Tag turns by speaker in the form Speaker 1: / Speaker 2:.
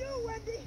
Speaker 1: you, Wendy.